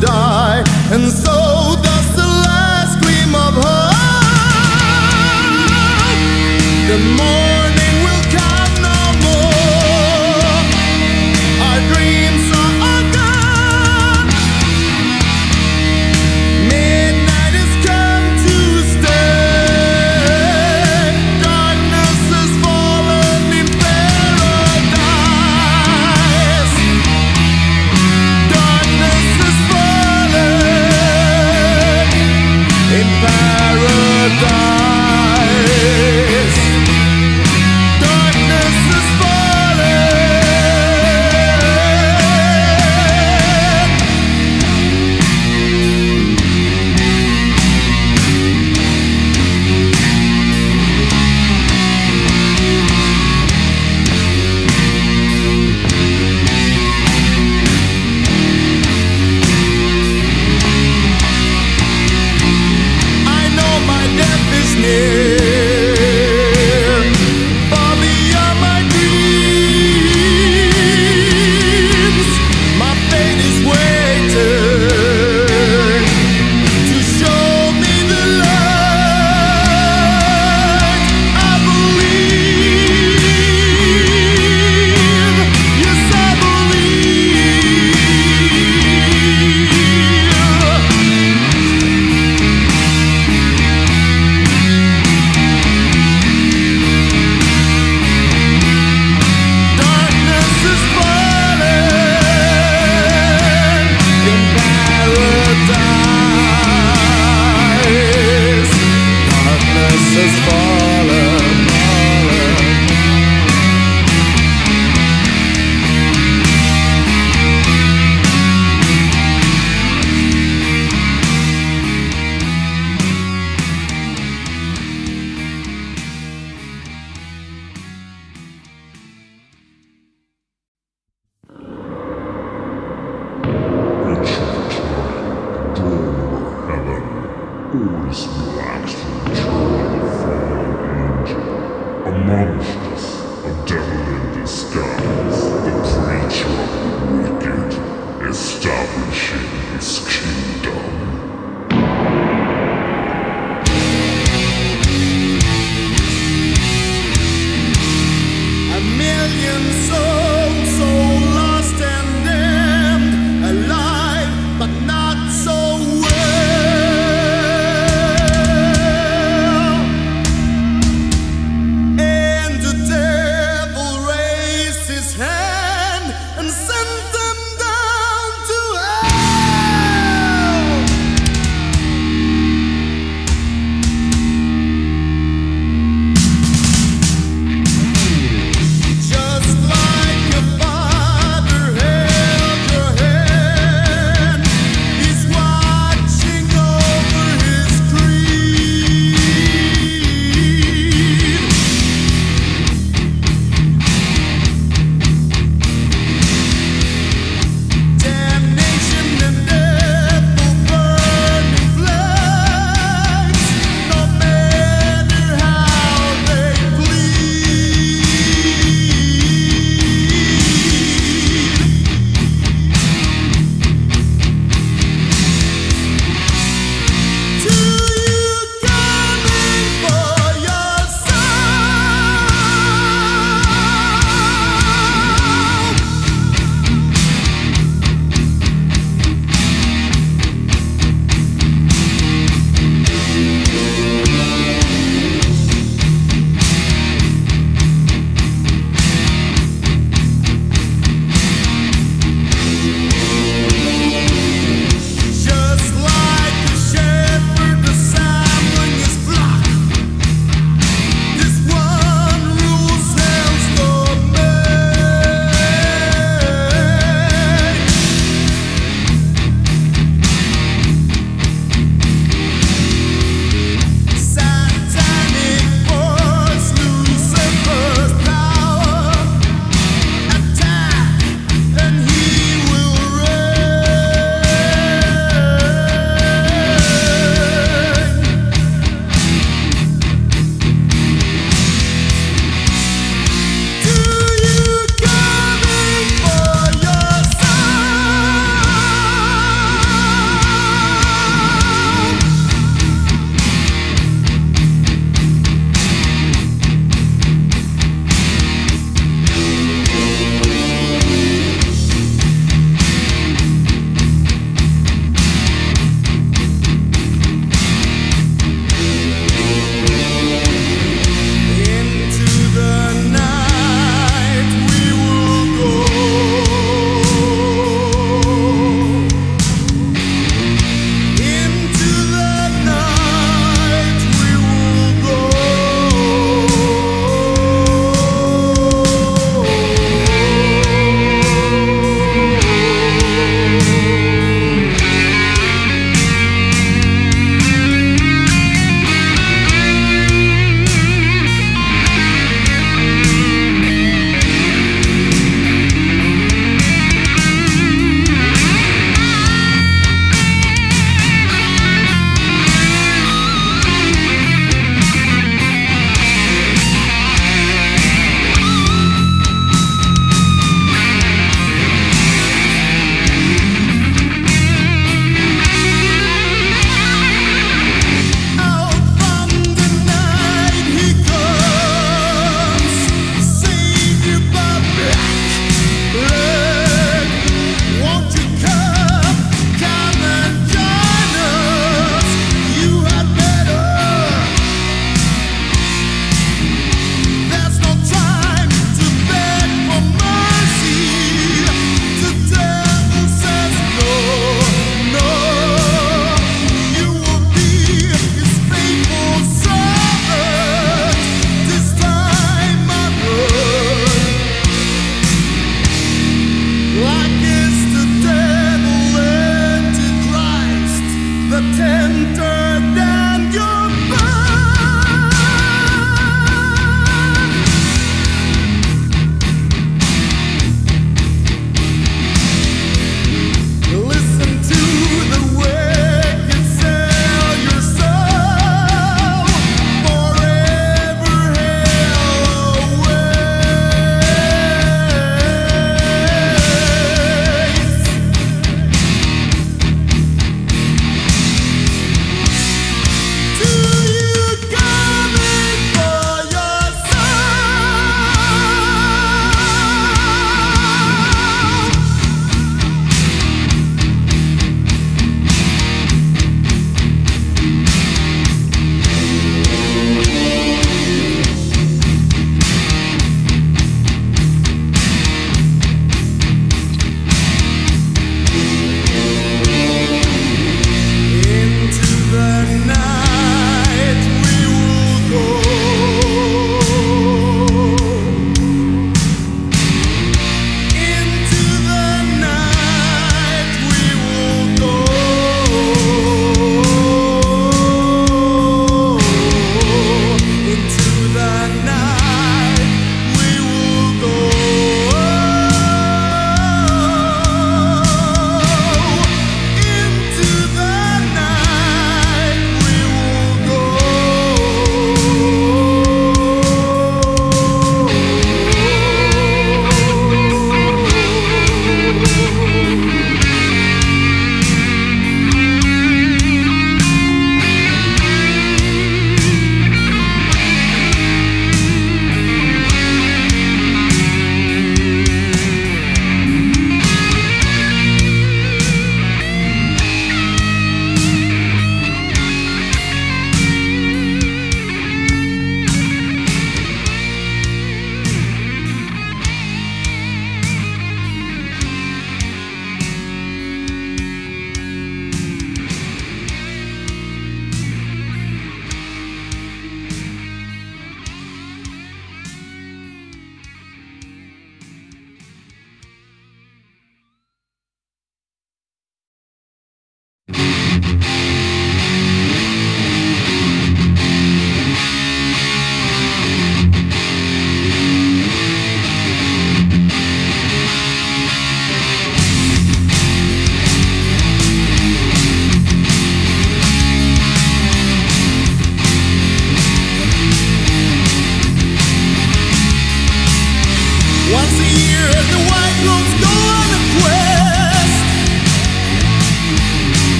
die, and so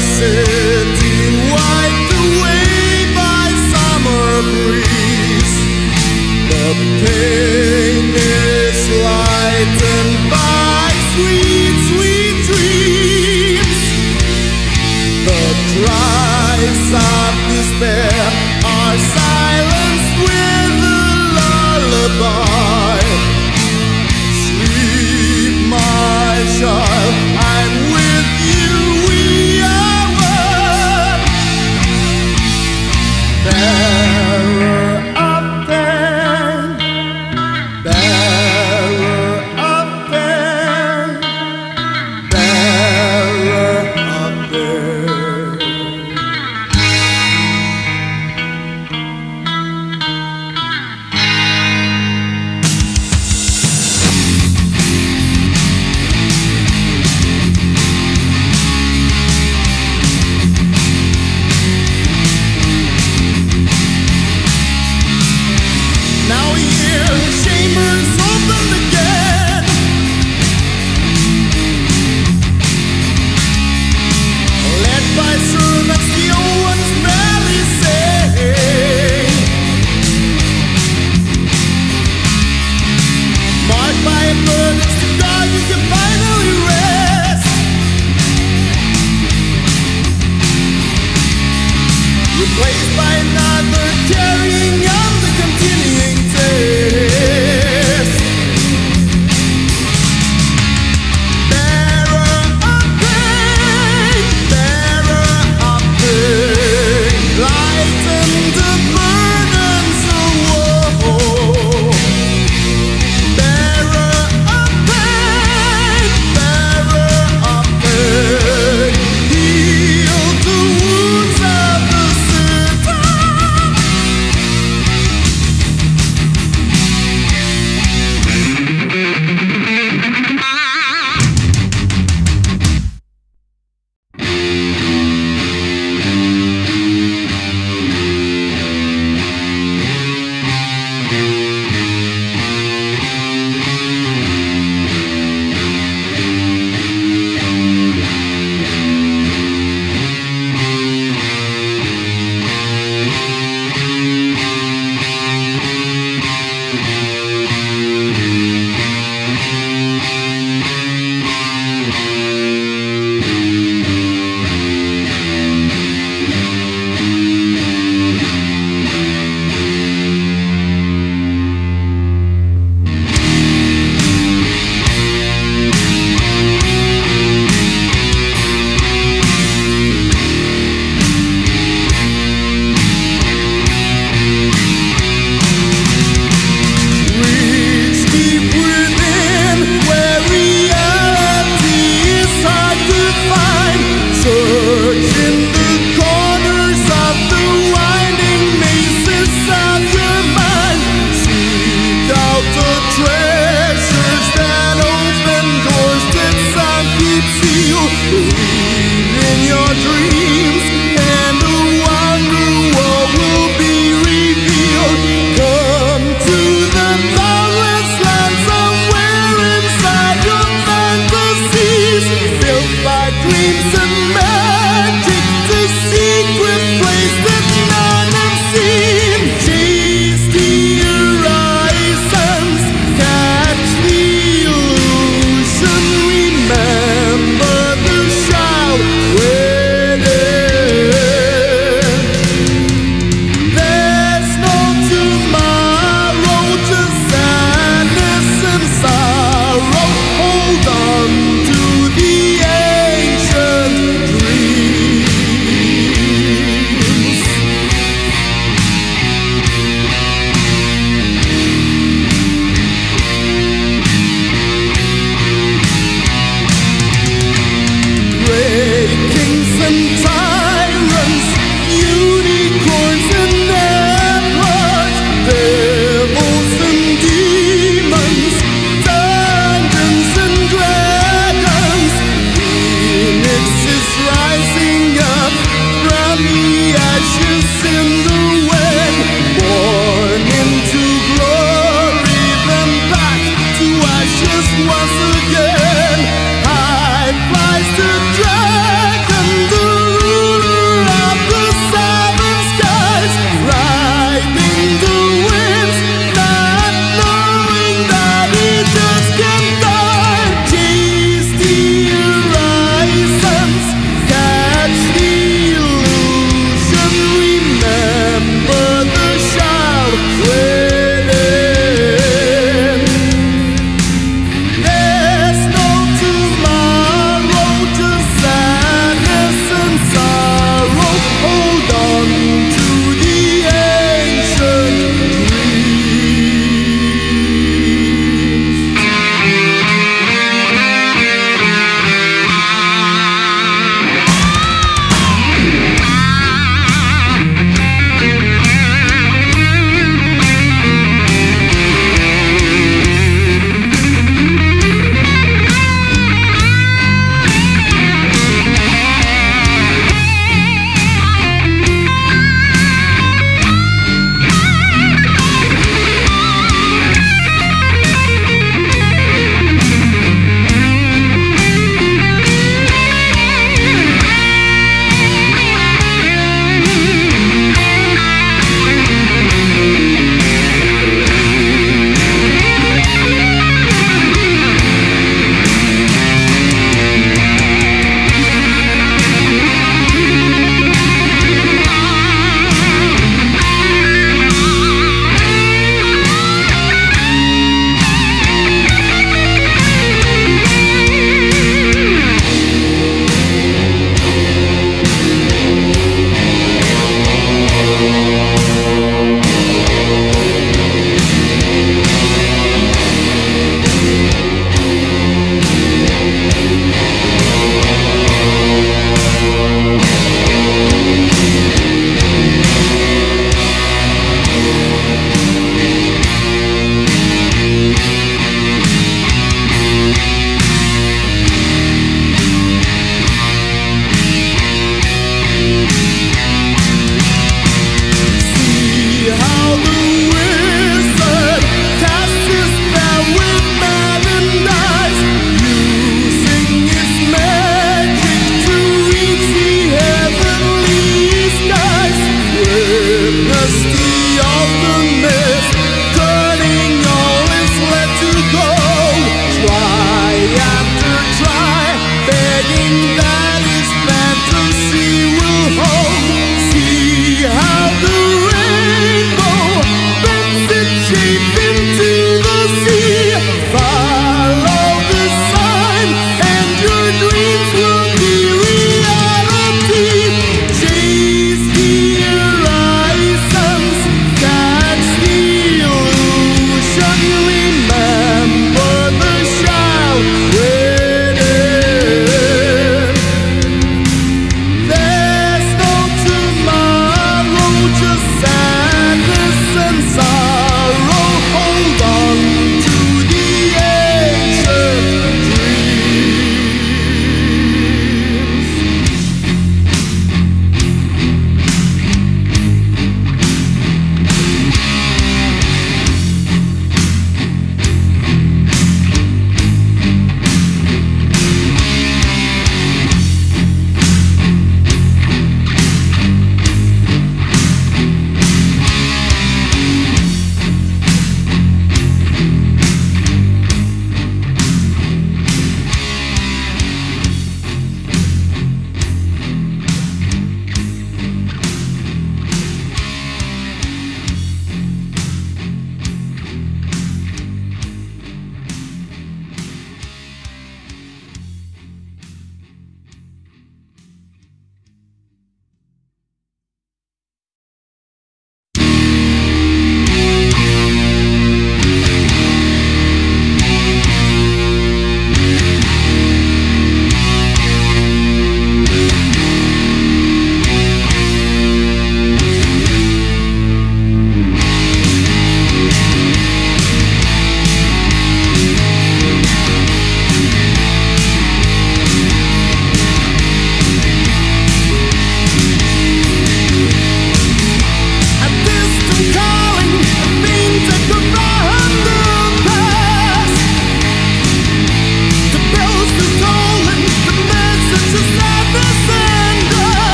esquecer.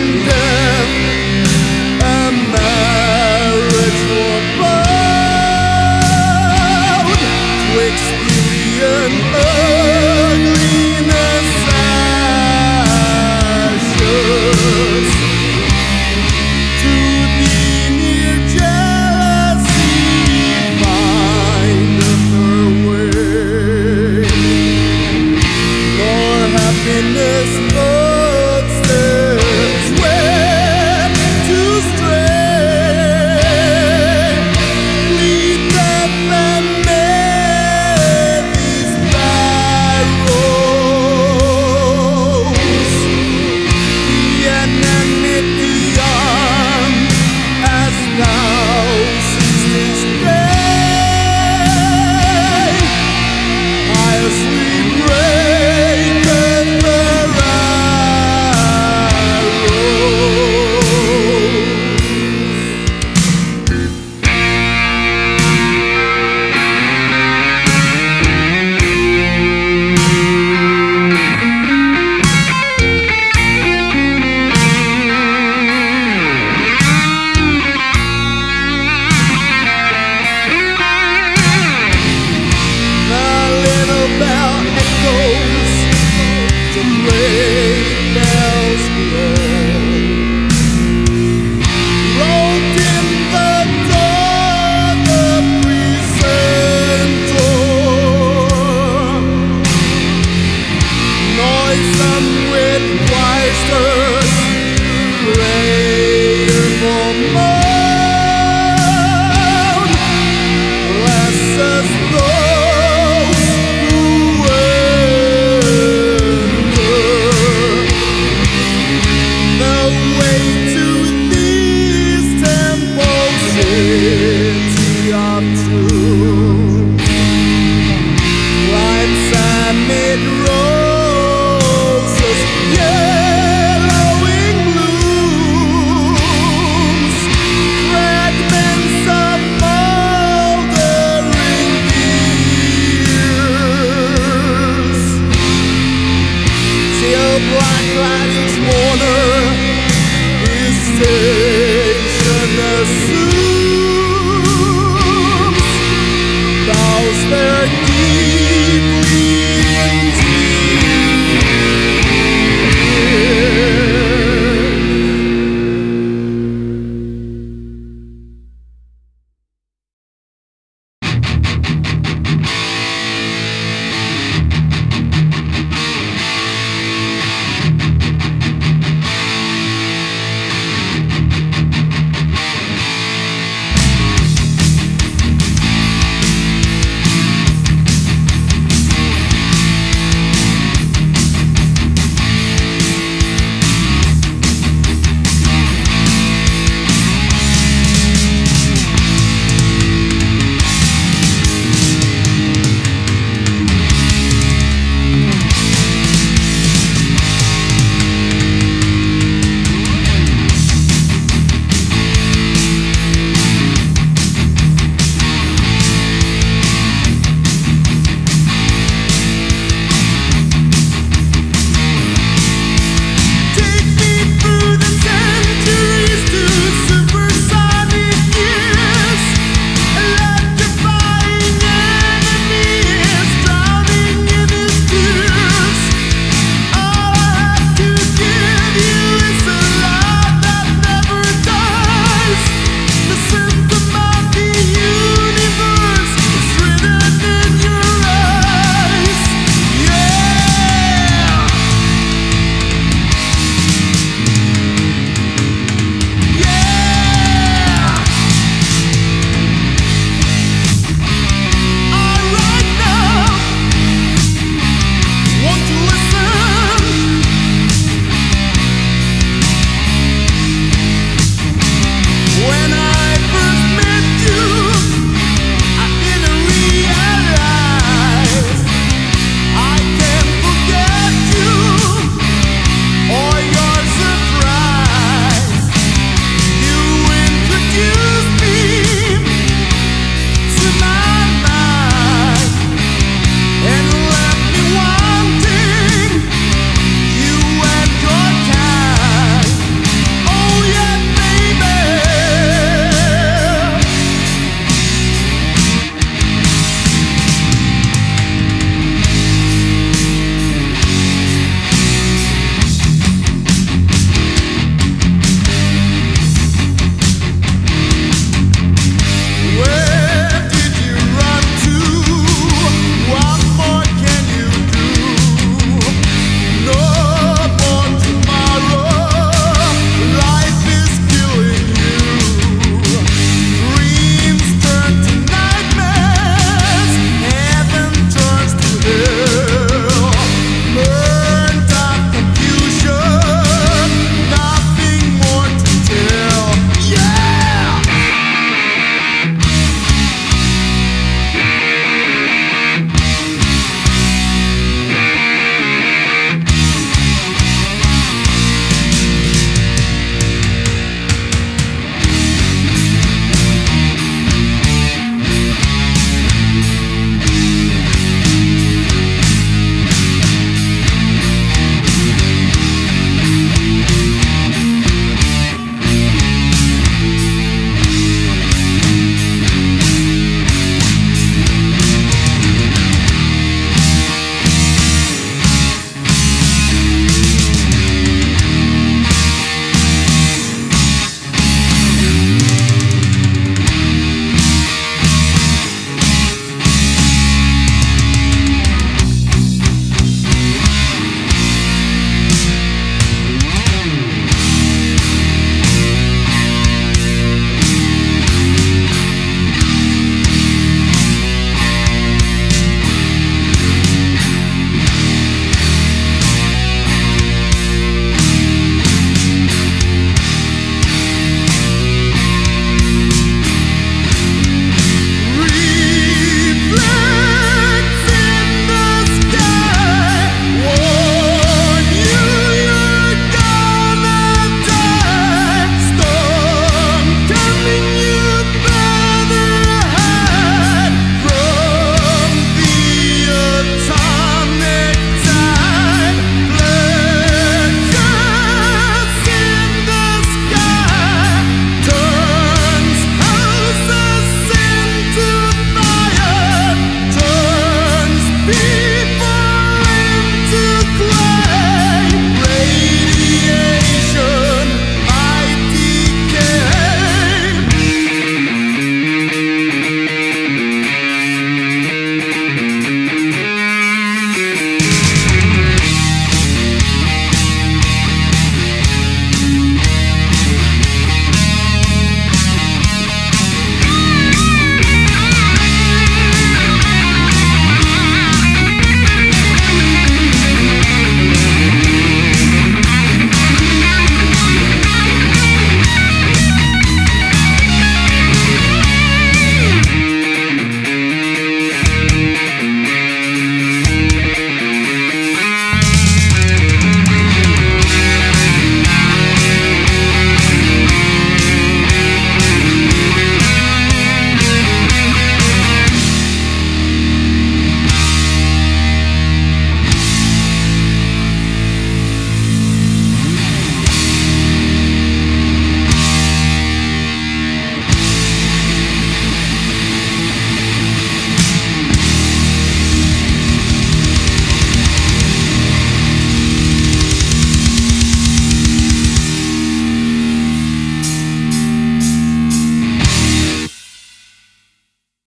wonder